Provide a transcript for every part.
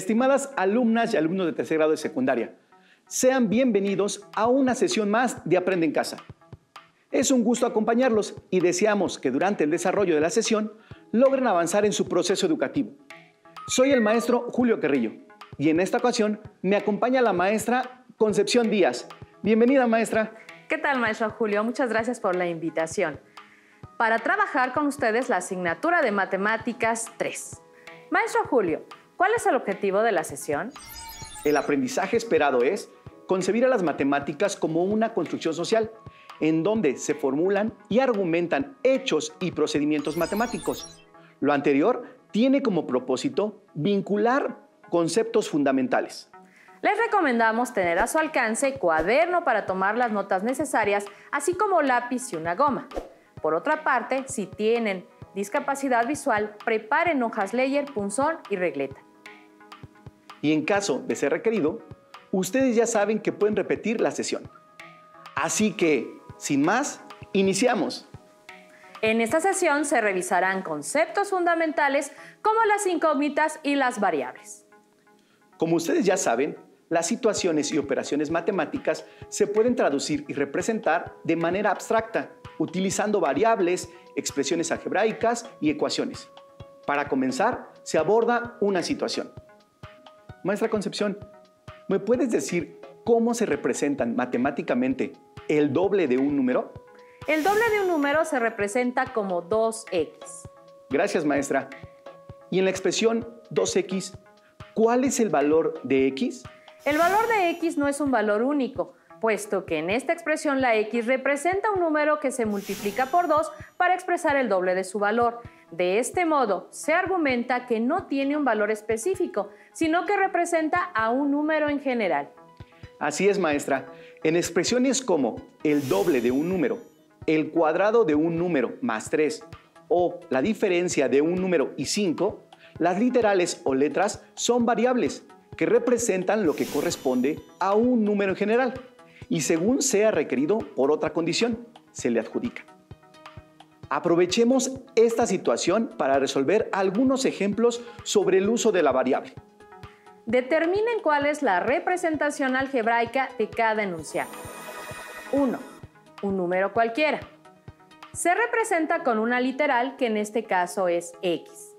Estimadas alumnas y alumnos de tercer grado de secundaria, sean bienvenidos a una sesión más de Aprende en Casa. Es un gusto acompañarlos y deseamos que durante el desarrollo de la sesión logren avanzar en su proceso educativo. Soy el maestro Julio Carrillo y en esta ocasión me acompaña la maestra Concepción Díaz. Bienvenida, maestra. ¿Qué tal, maestro Julio? Muchas gracias por la invitación. Para trabajar con ustedes la asignatura de Matemáticas 3. Maestro Julio, ¿cuál es el objetivo de la sesión? El aprendizaje esperado es concebir a las matemáticas como una construcción social, en donde se formulan y argumentan hechos y procedimientos matemáticos. Lo anterior tiene como propósito vincular conceptos fundamentales. Les recomendamos tener a su alcance cuaderno para tomar las notas necesarias, así como lápiz y una goma. Por otra parte, si tienen discapacidad visual, preparen hojas Leyer, punzón y regleta. Y en caso de ser requerido, ustedes ya saben que pueden repetir la sesión. Así que, sin más, iniciamos. En esta sesión se revisarán conceptos fundamentales como las incógnitas y las variables. Como ustedes ya saben, las situaciones y operaciones matemáticas se pueden traducir y representar de manera abstracta, utilizando variables, expresiones algebraicas y ecuaciones. Para comenzar, se aborda una situación. Maestra Concepción, ¿me puedes decir cómo se representan matemáticamente el doble de un número? El doble de un número se representa como 2x. Gracias, maestra. Y en la expresión 2x, ¿cuál es el valor de x? El valor de x no es un valor único, puesto que en esta expresión la x representa un número que se multiplica por 2 para expresar el doble de su valor. De este modo, se argumenta que no tiene un valor específico, sino que representa a un número en general. Así es, maestra. En expresiones como el doble de un número, el cuadrado de un número más 3 o la diferencia de un número y 5, las literales o letras son variables que representan lo que corresponde a un número en general y según sea requerido por otra condición, se le adjudica. Aprovechemos esta situación para resolver algunos ejemplos sobre el uso de la variable. Determinen cuál es la representación algebraica de cada enunciado. 1. Un número cualquiera. Se representa con una literal que en este caso es x.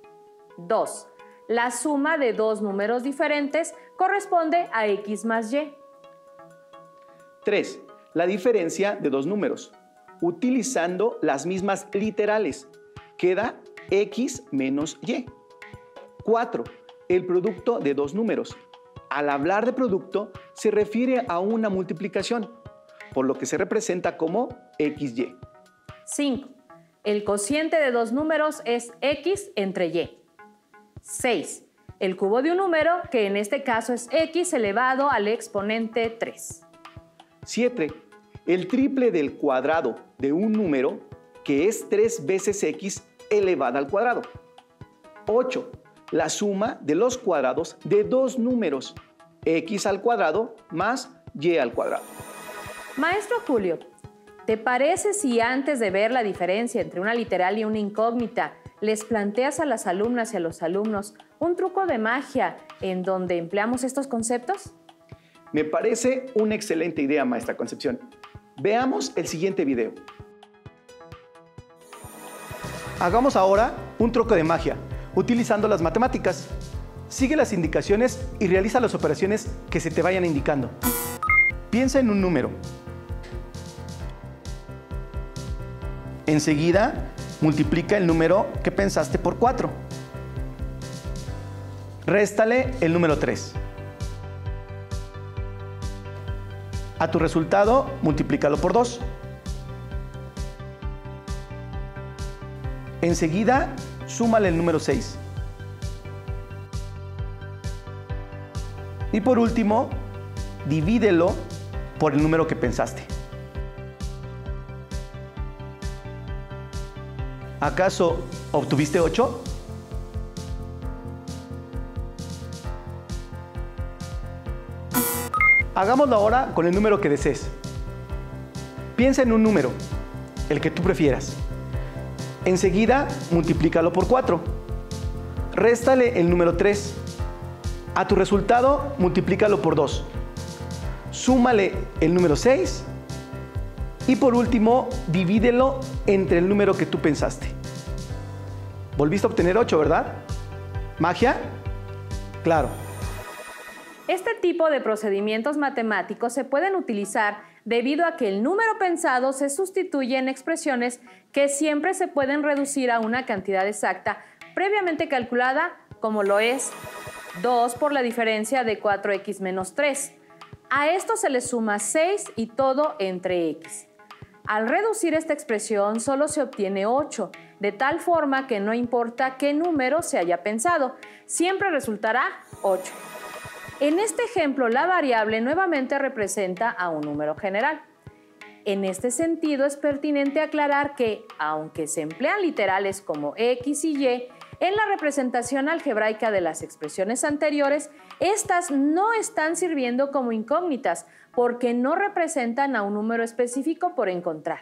2. La suma de dos números diferentes corresponde a x más y. 3. La diferencia de dos números. Utilizando las mismas literales, queda x menos y. 4. El producto de dos números. Al hablar de producto, se refiere a una multiplicación, por lo que se representa como xy. 5. El cociente de dos números es x entre y. 6. El cubo de un número, que en este caso es x elevado al exponente 3. 7. El triple del cuadrado de un número, que es 3 veces x elevada al cuadrado. 8. La suma de los cuadrados de dos números, x al cuadrado más y al cuadrado. Maestro Julio, ¿te parece si antes de ver la diferencia entre una literal y una incógnita, les planteas a las alumnas y a los alumnos un truco de magia en donde empleamos estos conceptos? Me parece una excelente idea, maestra Concepción. Veamos el siguiente video. Hagamos ahora un truco de magia, utilizando las matemáticas. Sigue las indicaciones y realiza las operaciones que se te vayan indicando. Piensa en un número. Enseguida, multiplica el número que pensaste por 4. Réstale el número 3. A tu resultado, multiplícalo por 2. Enseguida, súmale el número 6. Y por último, divídelo por el número que pensaste. ¿Acaso obtuviste 8? Hagámoslo ahora con el número que desees. Piensa en un número, el que tú prefieras. Enseguida, multiplícalo por 4. Réstale el número 3. A tu resultado, multiplícalo por 2. Súmale el número 6 y por último, divídelo entre el número que tú pensaste. Volviste a obtener 8, ¿verdad? ¿Magia? Claro. Este tipo de procedimientos matemáticos se pueden utilizar debido a que el número pensado se sustituye en expresiones que siempre se pueden reducir a una cantidad exacta previamente calculada, como lo es 2 por la diferencia de 4x menos 3. A esto se le suma 6 y todo entre x. Al reducir esta expresión solo se obtiene 8, de tal forma que no importa qué número se haya pensado, siempre resultará 8. En este ejemplo, la variable nuevamente representa a un número general. En este sentido, es pertinente aclarar que, aunque se emplean literales como x y y, en la representación algebraica de las expresiones anteriores, estas no están sirviendo como incógnitas porque no representan a un número específico por encontrar.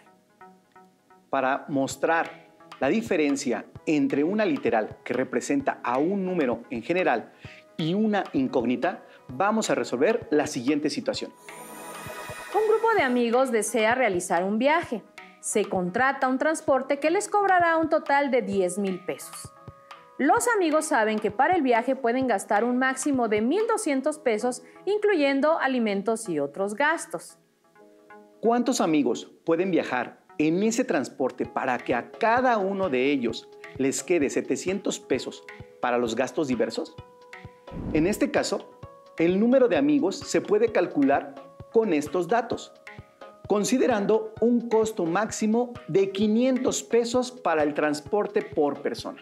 Para mostrar la diferencia entre una literal que representa a un número en general y una incógnita, vamos a resolver la siguiente situación. Un grupo de amigos desea realizar un viaje. Se contrata un transporte que les cobrará un total de 10 mil pesos. Los amigos saben que para el viaje pueden gastar un máximo de 1.200 pesos, incluyendo alimentos y otros gastos. ¿Cuántos amigos pueden viajar en ese transporte para que a cada uno de ellos les quede 700 pesos para los gastos diversos? En este caso, el número de amigos se puede calcular con estos datos, considerando un costo máximo de 500 pesos para el transporte por persona.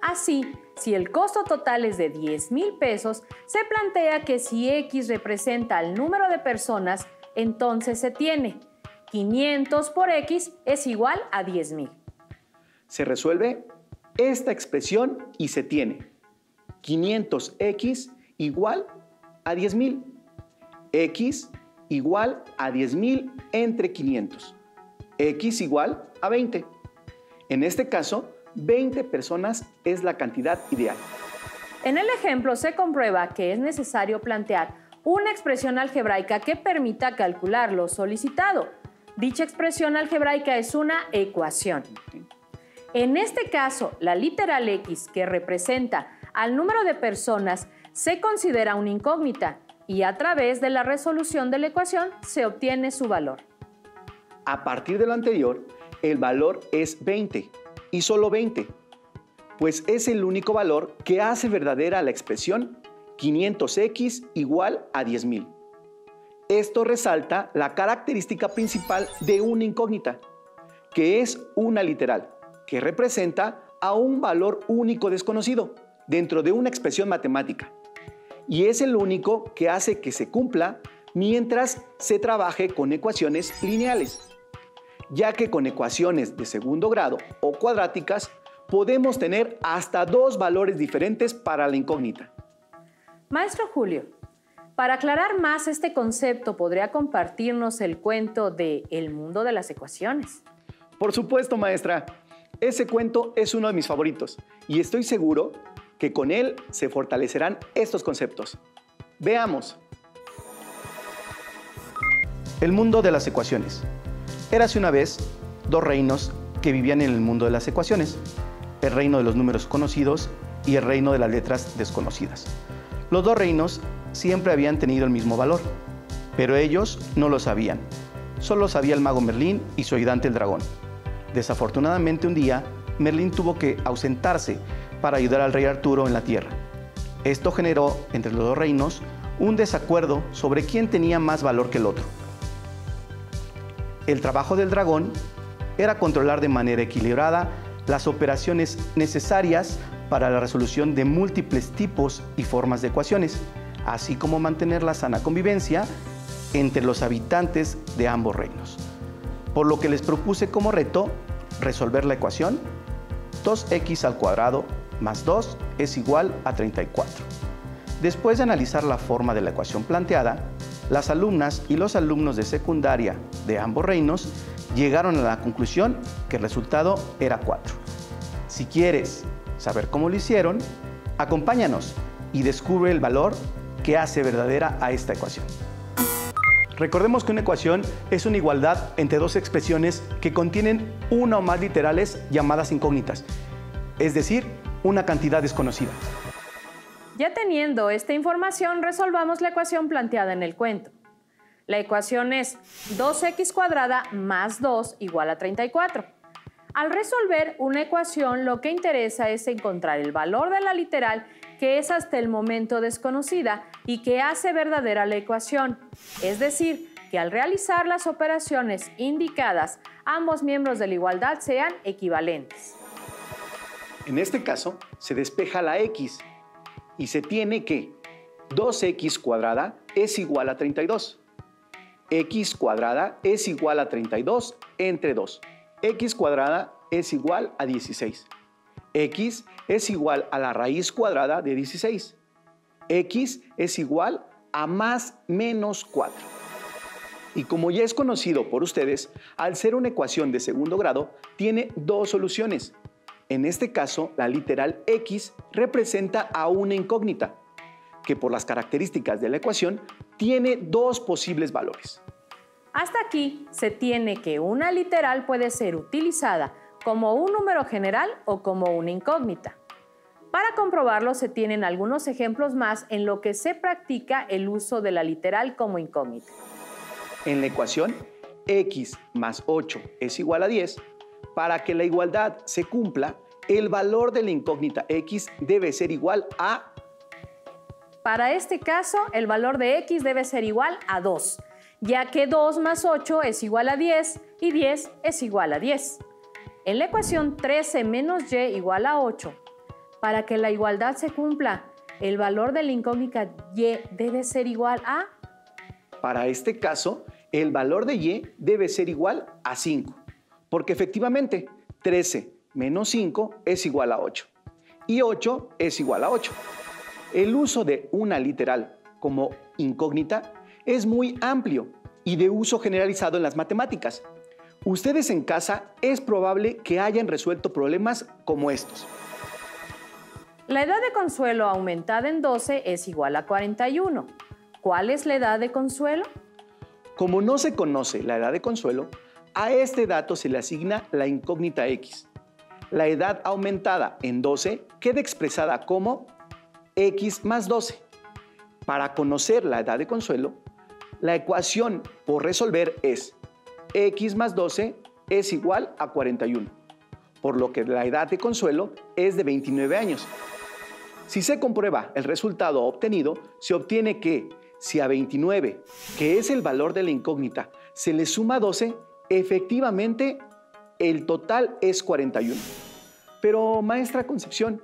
Así, si el costo total es de 10 mil pesos, se plantea que si X representa el número de personas, entonces se tiene 500 por X es igual a 10 mil. Se resuelve esta expresión y se tiene 500X igual a 10.000. X igual a 10.000 entre 500. X igual a 20. En este caso, 20 personas es la cantidad ideal. En el ejemplo se comprueba que es necesario plantear una expresión algebraica que permita calcular lo solicitado. Dicha expresión algebraica es una ecuación. En este caso, la literal x, que representa al número de personas se considera una incógnita y a través de la resolución de la ecuación se obtiene su valor. A partir de lo anterior, el valor es 20 y solo 20, pues es el único valor que hace verdadera la expresión 500x igual a 10.000. Esto resalta la característica principal de una incógnita, que es una literal, que representa a un valor único desconocido dentro de una expresión matemática. Y es el único que hace que se cumpla mientras se trabaje con ecuaciones lineales, ya que con ecuaciones de segundo grado o cuadráticas podemos tener hasta dos valores diferentes para la incógnita. Maestro Julio, para aclarar más este concepto, ¿podría compartirnos el cuento de El mundo de las ecuaciones? Por supuesto, maestra. Ese cuento es uno de mis favoritos y estoy seguro que con él se fortalecerán estos conceptos. Veamos. El mundo de las ecuaciones. Érase una vez dos reinos que vivían en el mundo de las ecuaciones, el reino de los números conocidos y el reino de las letras desconocidas. Los dos reinos siempre habían tenido el mismo valor, pero ellos no lo sabían. Solo sabía el mago Merlín y su ayudante el dragón. Desafortunadamente un día, Merlín tuvo que ausentarse para ayudar al rey Arturo en la tierra. Esto generó entre los dos reinos un desacuerdo sobre quién tenía más valor que el otro. El trabajo del dragón era controlar de manera equilibrada las operaciones necesarias para la resolución de múltiples tipos y formas de ecuaciones, así como mantener la sana convivencia entre los habitantes de ambos reinos. Por lo que les propuse como reto resolver la ecuación 2x al cuadrado más 2 es igual a 34. Después de analizar la forma de la ecuación planteada, las alumnas y los alumnos de secundaria de ambos reinos llegaron a la conclusión que el resultado era 4. Si quieres saber cómo lo hicieron, acompáñanos y descubre el valor que hace verdadera a esta ecuación. Recordemos que una ecuación es una igualdad entre dos expresiones que contienen una o más literales llamadas incógnitas, es decir, una cantidad desconocida. Ya teniendo esta información, resolvamos la ecuación planteada en el cuento. La ecuación es 2x cuadrada más 2 igual a 34. Al resolver una ecuación, lo que interesa es encontrar el valor de la literal que es hasta el momento desconocida y que hace verdadera la ecuación. Es decir, que al realizar las operaciones indicadas, ambos miembros de la igualdad sean equivalentes. En este caso, se despeja la x y se tiene que 2x cuadrada es igual a 32. x cuadrada es igual a 32 entre 2. x cuadrada es igual a 16. x es igual a la raíz cuadrada de 16. x es igual a más menos 4. Y como ya es conocido por ustedes, al ser una ecuación de segundo grado, tiene dos soluciones. En este caso, la literal x representa a una incógnita, que por las características de la ecuación tiene dos posibles valores. Hasta aquí se tiene que una literal puede ser utilizada como un número general o como una incógnita. Para comprobarlo se tienen algunos ejemplos más en lo que se practica el uso de la literal como incógnita. En la ecuación x más 8 es igual a 10, para que la igualdad se cumpla, el valor de la incógnita x debe ser igual a... Para este caso, el valor de x debe ser igual a 2, ya que 2 más 8 es igual a 10 y 10 es igual a 10. En la ecuación 13 menos y igual a 8, para que la igualdad se cumpla, el valor de la incógnita y debe ser igual a... Para este caso, el valor de y debe ser igual a 5. Porque efectivamente, 13 menos 5 es igual a 8. Y 8 es igual a 8. El uso de una literal como incógnita es muy amplio y de uso generalizado en las matemáticas. Ustedes en casa es probable que hayan resuelto problemas como estos. La edad de Consuelo aumentada en 12 es igual a 41. ¿Cuál es la edad de Consuelo? Como no se conoce la edad de Consuelo, a este dato se le asigna la incógnita X. La edad aumentada en 12 queda expresada como X más 12. Para conocer la edad de Consuelo, la ecuación por resolver es X más 12 es igual a 41, por lo que la edad de Consuelo es de 29 años. Si se comprueba el resultado obtenido, se obtiene que si a 29, que es el valor de la incógnita, se le suma 12, efectivamente el total es 41. Pero, maestra Concepción,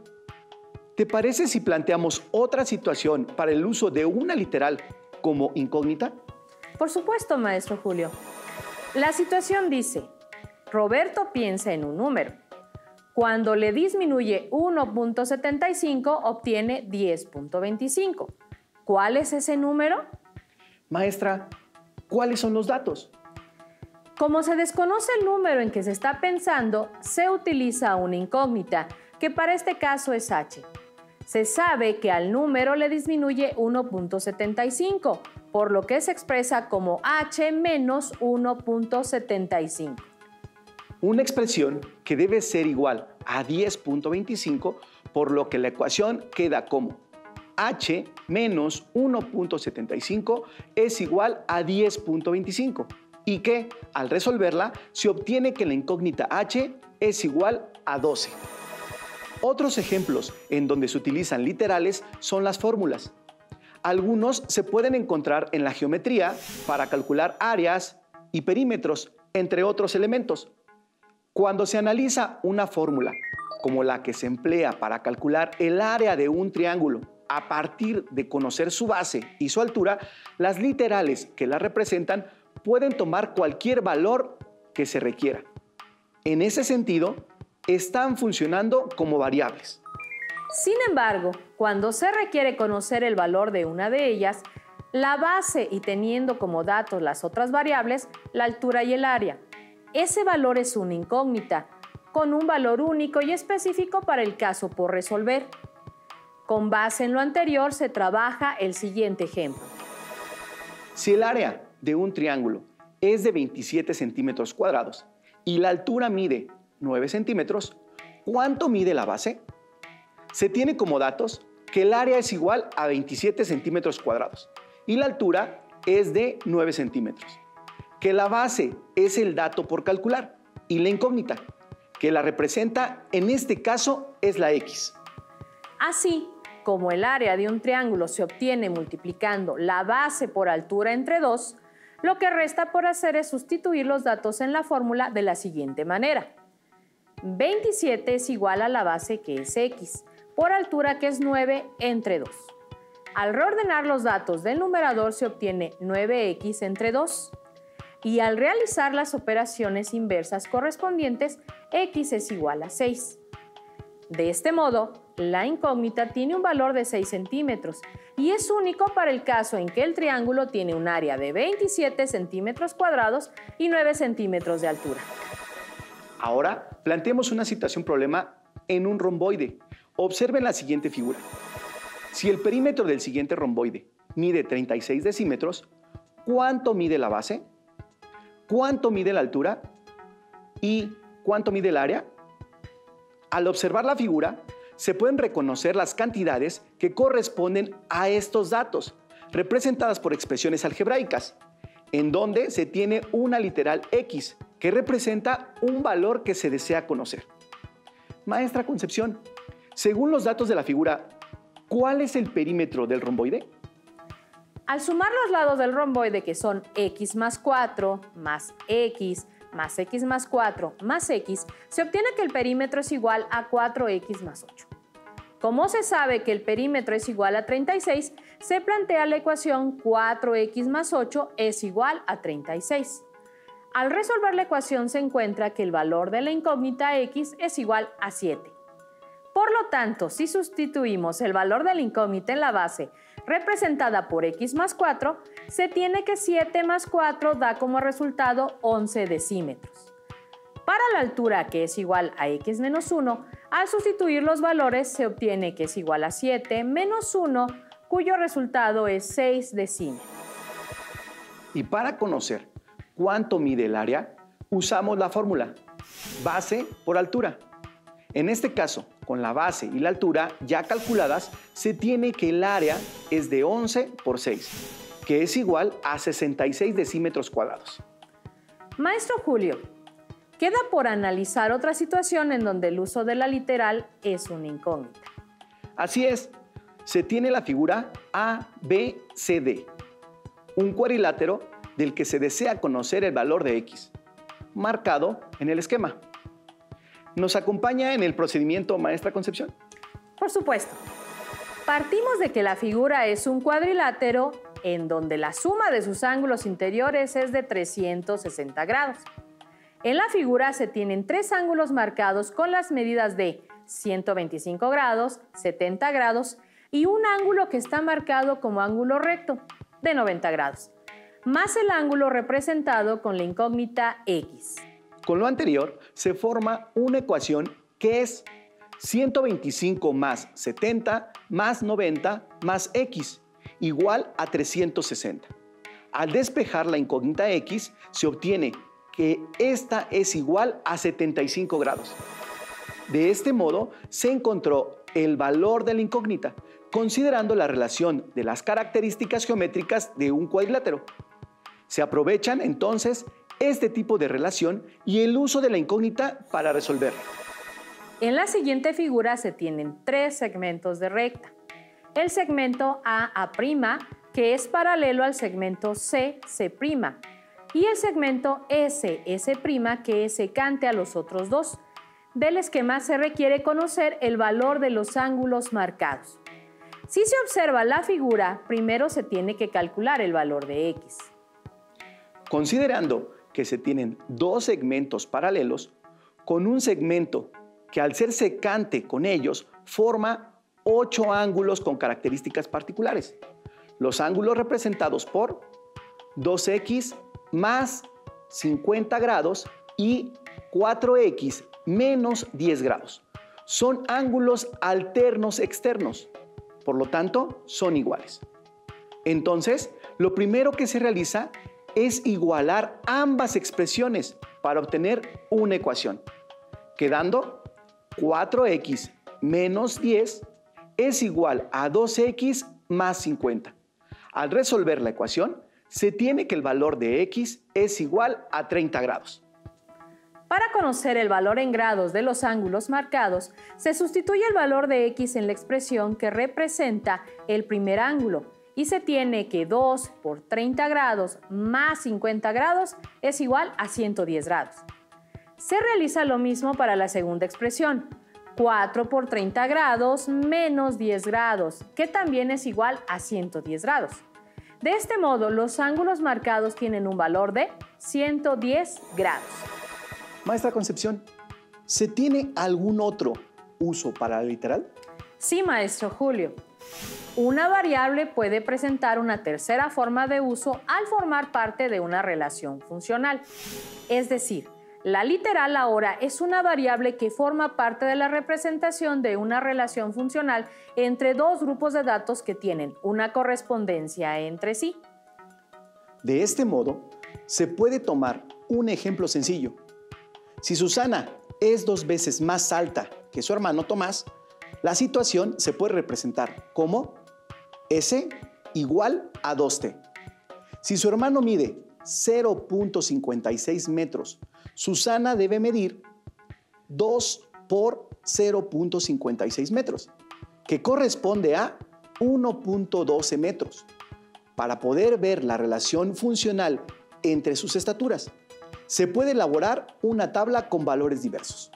¿te parece si planteamos otra situación para el uso de una literal como incógnita? Por supuesto, maestro Julio. La situación dice, Roberto piensa en un número. Cuando le disminuye 1.75, obtiene 10.25. ¿Cuál es ese número? Maestra, ¿cuáles son los datos? Como se desconoce el número en que se está pensando, se utiliza una incógnita, que para este caso es h. Se sabe que al número le disminuye 1.75, por lo que se expresa como h menos 1.75. Una expresión que debe ser igual a 10.25, por lo que la ecuación queda como h menos 1.75 es igual a 10.25 y que al resolverla se obtiene que la incógnita h es igual a 12. Otros ejemplos en donde se utilizan literales son las fórmulas. Algunos se pueden encontrar en la geometría para calcular áreas y perímetros, entre otros elementos. Cuando se analiza una fórmula, como la que se emplea para calcular el área de un triángulo, a partir de conocer su base y su altura, las literales que la representan pueden tomar cualquier valor que se requiera. En ese sentido, están funcionando como variables. Sin embargo, cuando se requiere conocer el valor de una de ellas, la base y teniendo como datos las otras variables, la altura y el área. Ese valor es una incógnita, con un valor único y específico para el caso por resolver. Con base en lo anterior se trabaja el siguiente ejemplo. Si el área de un triángulo es de 27 centímetros cuadrados y la altura mide 9 centímetros, ¿cuánto mide la base? Se tiene como datos que el área es igual a 27 centímetros cuadrados y la altura es de 9 centímetros. Que la base es el dato por calcular y la incógnita, que la representa en este caso es la X. Así, como el área de un triángulo se obtiene multiplicando la base por altura entre 2, lo que resta por hacer es sustituir los datos en la fórmula de la siguiente manera. 27 es igual a la base que es x, por altura que es 9 entre 2. Al reordenar los datos del numerador se obtiene 9x entre 2. Y al realizar las operaciones inversas correspondientes, x es igual a 6. De este modo, la incógnita tiene un valor de 6 centímetros y es único para el caso en que el triángulo tiene un área de 27 centímetros cuadrados y 9 centímetros de altura. Ahora, planteemos una situación problema en un romboide. Observen la siguiente figura. Si el perímetro del siguiente romboide mide 36 decímetros, ¿cuánto mide la base? ¿Cuánto mide la altura? ¿Y cuánto mide el área? Al observar la figura, se pueden reconocer las cantidades que corresponden a estos datos, representadas por expresiones algebraicas, en donde se tiene una literal x, que representa un valor que se desea conocer. Maestra Concepción, según los datos de la figura, ¿cuál es el perímetro del romboide? Al sumar los lados del romboide, que son x más 4 más x más x más 4 más x, se obtiene que el perímetro es igual a 4x más 8. Como se sabe que el perímetro es igual a 36, se plantea la ecuación 4x más 8 es igual a 36. Al resolver la ecuación se encuentra que el valor de la incógnita x es igual a 7. Por lo tanto, si sustituimos el valor de la incógnita en la base representada por x más 4, se tiene que 7 más 4 da como resultado 11 decímetros. Para la altura que es igual a x menos 1, al sustituir los valores se obtiene que es igual a 7 menos 1, cuyo resultado es 6 decímetros. Y para conocer cuánto mide el área, usamos la fórmula base por altura. En este caso, con la base y la altura ya calculadas, se tiene que el área es de 11 por 6, que es igual a 66 decímetros cuadrados. Maestro Julio, queda por analizar otra situación en donde el uso de la literal es una incógnita. Así es, se tiene la figura ABCD, un cuadrilátero del que se desea conocer el valor de x, marcado en el esquema. ¿Nos acompaña en el procedimiento, maestra Concepción? Por supuesto. Partimos de que la figura es un cuadrilátero en donde la suma de sus ángulos interiores es de 360 grados. En la figura se tienen tres ángulos marcados con las medidas de 125 grados, 70 grados y un ángulo que está marcado como ángulo recto de 90 grados, más el ángulo representado con la incógnita x. Con lo anterior, se forma una ecuación que es 125 más 70 más 90 más x igual a 360. Al despejar la incógnita x, se obtiene que esta es igual a 75 grados. De este modo, se encontró el valor de la incógnita, considerando la relación de las características geométricas de un cuadrilátero. Se aprovechan entonces este tipo de relación y el uso de la incógnita para resolverla. En la siguiente figura se tienen tres segmentos de recta. El segmento AA', que es paralelo al segmento CC', y el segmento SS', que es secante a los otros dos. Del esquema se requiere conocer el valor de los ángulos marcados. Si se observa la figura, primero se tiene que calcular el valor de x. Considerando que se tienen dos segmentos paralelos, con un segmento que al ser secante con ellos forma ocho ángulos con características particulares. Los ángulos representados por 2x más 50 grados y 4x menos 10 grados. Son ángulos alternos externos. por lo tanto son iguales. Entonces, lo primero que se realiza es igualar ambas expresiones para obtener una ecuación, quedando 4x menos 10 es igual a 2x más 50. Al resolver la ecuación, se tiene que el valor de x es igual a 30 grados. Para conocer el valor en grados de los ángulos marcados, se sustituye el valor de x en la expresión que representa el primer ángulo y se tiene que 2 por 30 grados más 50 grados es igual a 110 grados. Se realiza lo mismo para la segunda expresión, 4 por 30 grados menos 10 grados, que también es igual a 110 grados. De este modo, los ángulos marcados tienen un valor de 110 grados. Maestra Concepción, ¿se tiene algún otro uso para la literal? Sí, maestro Julio. Una variable puede presentar una tercera forma de uso al formar parte de una relación funcional. Es decir, la literal ahora es una variable que forma parte de la representación de una relación funcional entre dos grupos de datos que tienen una correspondencia entre sí. De este modo, se puede tomar un ejemplo sencillo. Si Susana es dos veces más alta que su hermano Tomás, la situación se puede representar como S igual a 2T. Si su hermano mide 0.56 metros Susana debe medir 2 por 0.56 metros, que corresponde a 1.12 metros. Para poder ver la relación funcional entre sus estaturas, se puede elaborar una tabla con valores diversos.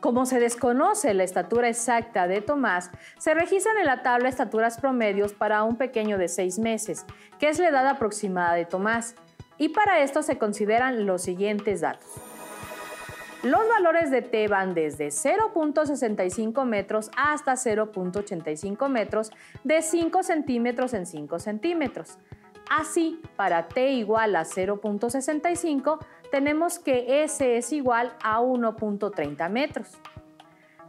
Como se desconoce la estatura exacta de Tomás, se registran en la tabla estaturas promedios para un pequeño de 6 meses, que es la edad aproximada de Tomás y para esto se consideran los siguientes datos. Los valores de T van desde 0.65 metros hasta 0.85 metros de 5 centímetros en 5 centímetros. Así, para T igual a 0.65, tenemos que S es igual a 1.30 metros.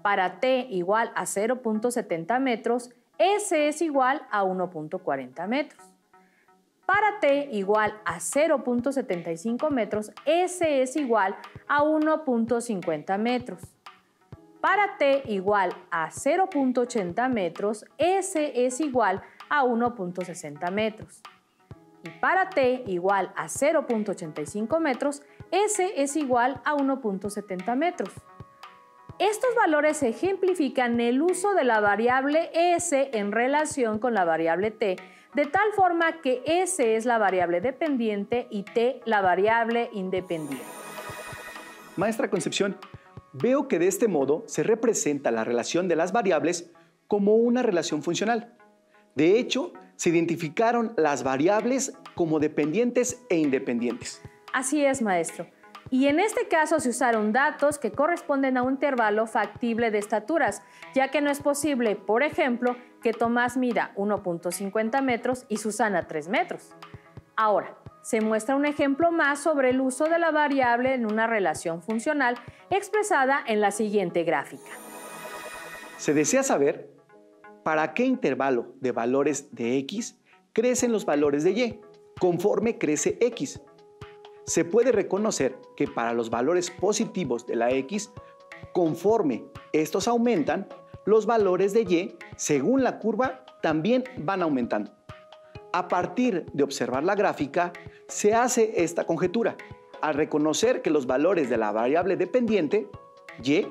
Para T igual a 0.70 metros, S es igual a 1.40 metros. Para t igual a 0.75 metros, S es igual a 1.50 metros. Para t igual a 0.80 metros, S es igual a 1.60 metros. Y para t igual a 0.85 metros, S es igual a 1.70 metros. Estos valores ejemplifican el uso de la variable S en relación con la variable t de tal forma que S es la variable dependiente y T la variable independiente. Maestra Concepción, veo que de este modo se representa la relación de las variables como una relación funcional. De hecho, se identificaron las variables como dependientes e independientes. Así es, maestro. Y en este caso se usaron datos que corresponden a un intervalo factible de estaturas, ya que no es posible, por ejemplo, que Tomás mida 1.50 metros y Susana 3 metros. Ahora, se muestra un ejemplo más sobre el uso de la variable en una relación funcional expresada en la siguiente gráfica. Se desea saber para qué intervalo de valores de x crecen los valores de y conforme crece x se puede reconocer que para los valores positivos de la x, conforme estos aumentan, los valores de y, según la curva, también van aumentando. A partir de observar la gráfica, se hace esta conjetura, al reconocer que los valores de la variable dependiente, y,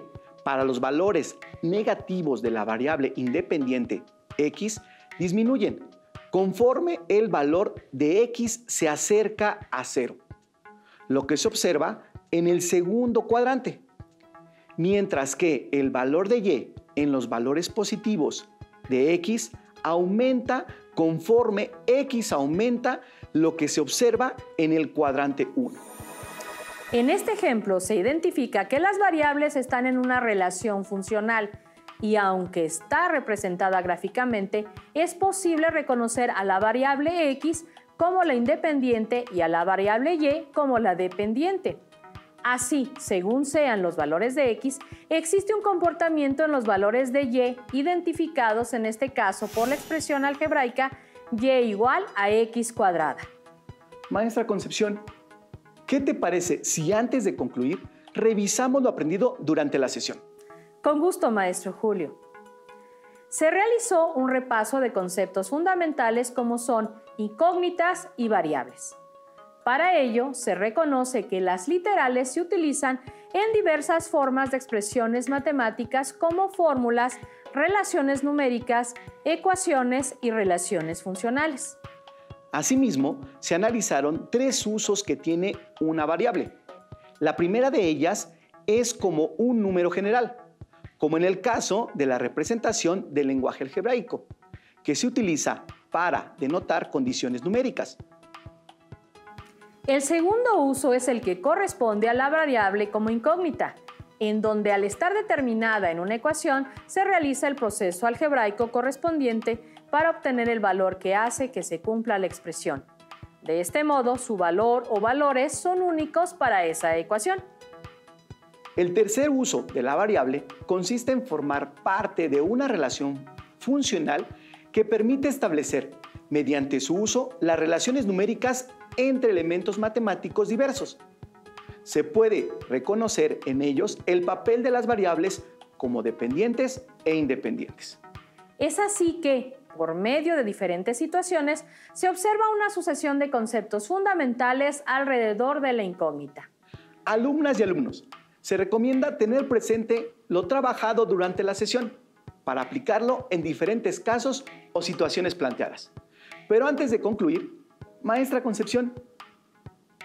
para los valores negativos de la variable independiente, x, disminuyen, conforme el valor de x se acerca a cero lo que se observa en el segundo cuadrante, mientras que el valor de y en los valores positivos de x aumenta conforme x aumenta lo que se observa en el cuadrante 1. En este ejemplo se identifica que las variables están en una relación funcional y aunque está representada gráficamente, es posible reconocer a la variable x como la independiente y a la variable y como la dependiente. Así, según sean los valores de x, existe un comportamiento en los valores de y identificados en este caso por la expresión algebraica y igual a x cuadrada. Maestra Concepción, ¿qué te parece si antes de concluir revisamos lo aprendido durante la sesión? Con gusto, maestro Julio. Se realizó un repaso de conceptos fundamentales como son incógnitas y variables. Para ello, se reconoce que las literales se utilizan en diversas formas de expresiones matemáticas como fórmulas, relaciones numéricas, ecuaciones y relaciones funcionales. Asimismo, se analizaron tres usos que tiene una variable. La primera de ellas es como un número general, como en el caso de la representación del lenguaje algebraico, que se utiliza para denotar condiciones numéricas. El segundo uso es el que corresponde a la variable como incógnita, en donde al estar determinada en una ecuación se realiza el proceso algebraico correspondiente para obtener el valor que hace que se cumpla la expresión. De este modo, su valor o valores son únicos para esa ecuación. El tercer uso de la variable consiste en formar parte de una relación funcional que permite establecer, mediante su uso, las relaciones numéricas entre elementos matemáticos diversos. Se puede reconocer en ellos el papel de las variables como dependientes e independientes. Es así que, por medio de diferentes situaciones, se observa una sucesión de conceptos fundamentales alrededor de la incógnita. Alumnas y alumnos, se recomienda tener presente lo trabajado durante la sesión para aplicarlo en diferentes casos o situaciones planteadas. Pero antes de concluir, maestra Concepción,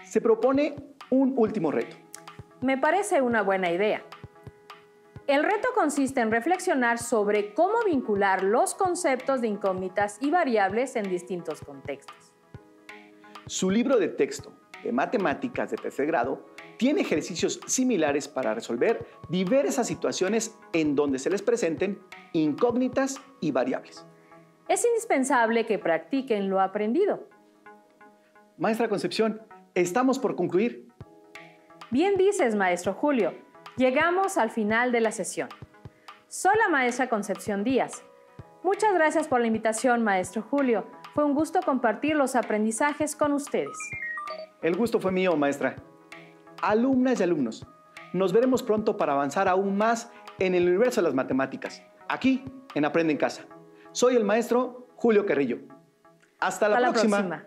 se propone un último reto. Me parece una buena idea. El reto consiste en reflexionar sobre cómo vincular los conceptos de incógnitas y variables en distintos contextos. Su libro de texto de matemáticas de tercer grado tiene ejercicios similares para resolver diversas situaciones en donde se les presenten incógnitas y variables. Es indispensable que practiquen lo aprendido. Maestra Concepción, estamos por concluir. Bien dices, maestro Julio. Llegamos al final de la sesión. Soy la maestra Concepción Díaz. Muchas gracias por la invitación, maestro Julio. Fue un gusto compartir los aprendizajes con ustedes. El gusto fue mío, maestra. Alumnas y alumnos, nos veremos pronto para avanzar aún más en el universo de las matemáticas, aquí en Aprende en Casa. Soy el maestro Julio Carrillo. Hasta la, próxima.